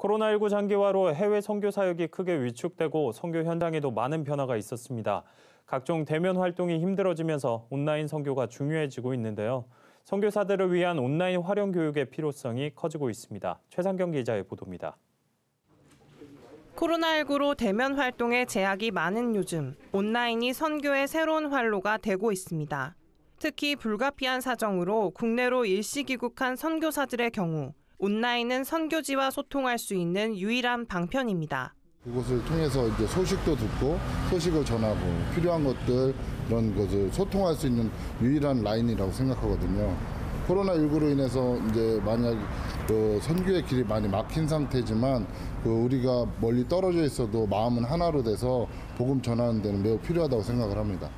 코로나19 장기화로 해외 선교 사역이 크게 위축되고 선교 현장에도 많은 변화가 있었습니다. 각종 대면 활동이 힘들어지면서 온라인 선교가 중요해지고 있는데요. 선교사들을 위한 온라인 활용 교육의 필요성이 커지고 있습니다. 최상경 기자의 보도입니다. 코로나19로 대면 활동에 제약이 많은 요즘 온라인이 선교의 새로운 활로가 되고 있습니다. 특히 불가피한 사정으로 국내로 일시 귀국한 선교사들의 경우 온라인은 선교지와 소통할 수 있는 유일한 방편입니다. 그곳을 통해서 이제 소식도 듣고 소식을 전하고 필요한 것들 이런 것을 소통할 수 있는 유일한 라인이라고 생각하거든요. 코로나19로 인해서 이제 만약 그 선교의 길이 많이 막힌 상태지만 그 우리가 멀리 떨어져 있어도 마음은 하나로 돼서 복음 전하는 데는 매우 필요하다고 생각을 합니다.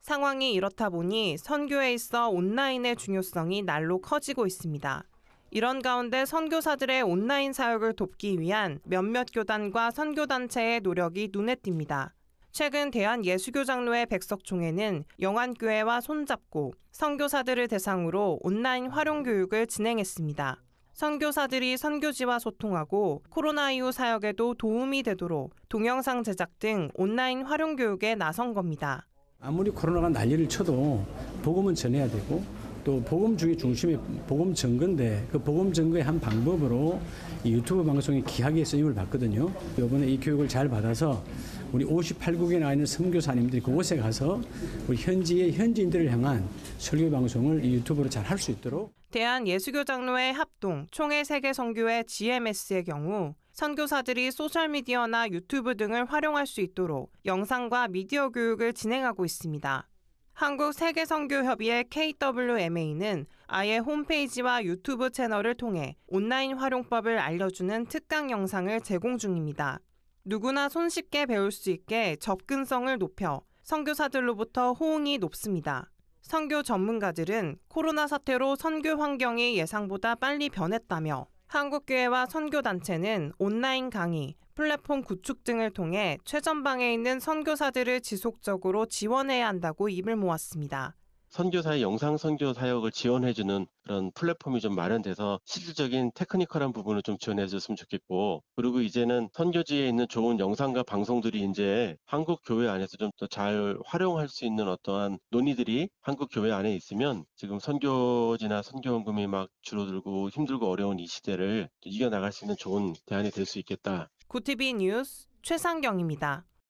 상황이 이렇다 보니 선교에 있어 온라인의 중요성이 날로 커지고 있습니다. 이런 가운데 선교사들의 온라인 사역을 돕기 위한 몇몇 교단과 선교단체의 노력이 눈에 띕니다. 최근 대한예수교장로회 백석총회는 영안교회와 손잡고 선교사들을 대상으로 온라인 활용 교육을 진행했습니다. 선교사들이 선교지와 소통하고 코로나 이후 사역에도 도움이 되도록 동영상 제작 등 온라인 활용 교육에 나선 겁니다. 아무리 코로나가 난리를 쳐도 복음은 전해야 되고 또 복음 중에 중심에 복음 증거인데 그 복음 증거의 한 방법으로 이 유튜브 방송이 귀하게 쓰임을 받거든요. 이번에 이 교육을 잘 받아서 우리 58국에 나와 있는 선교사님들이 그곳에 가서 우리 현지의 현지인들을 향한 설교 방송을 이 유튜브로 잘 할 수 있도록 대한 예수교 장로회 합동 총회 세계 선교회 GMS의 경우 선교사들이 소셜미디어나 유튜브 등을 활용할 수 있도록 영상과 미디어 교육을 진행하고 있습니다. 한국 세계선교협의회 KWMA는 아예 홈페이지와 유튜브 채널을 통해 온라인 활용법을 알려주는 특강 영상을 제공 중입니다. 누구나 손쉽게 배울 수 있게 접근성을 높여 선교사들로부터 호응이 높습니다. 선교 전문가들은 코로나 사태로 선교 환경이 예상보다 빨리 변했다며 한국교회와 선교단체는 온라인 강의, 플랫폼 구축 등을 통해 최전방에 있는 선교사들을 지속적으로 지원해야 한다고 입을 모았습니다. 선교사의 영상 선교 사역을 지원해주는 그런 플랫폼이 좀 마련돼서 실질적인 테크니컬한 부분을 좀 지원해줬으면 좋겠고 그리고 이제는 선교지에 있는 좋은 영상과 방송들이 이제 한국 교회 안에서 좀 더 잘 활용할 수 있는 어떠한 논의들이 한국 교회 안에 있으면 지금 선교지나 선교원금이 막 줄어들고 힘들고 어려운 이 시대를 이겨나갈 수 있는 좋은 대안이 될 수 있겠다. 구티비 뉴스 최상경입니다.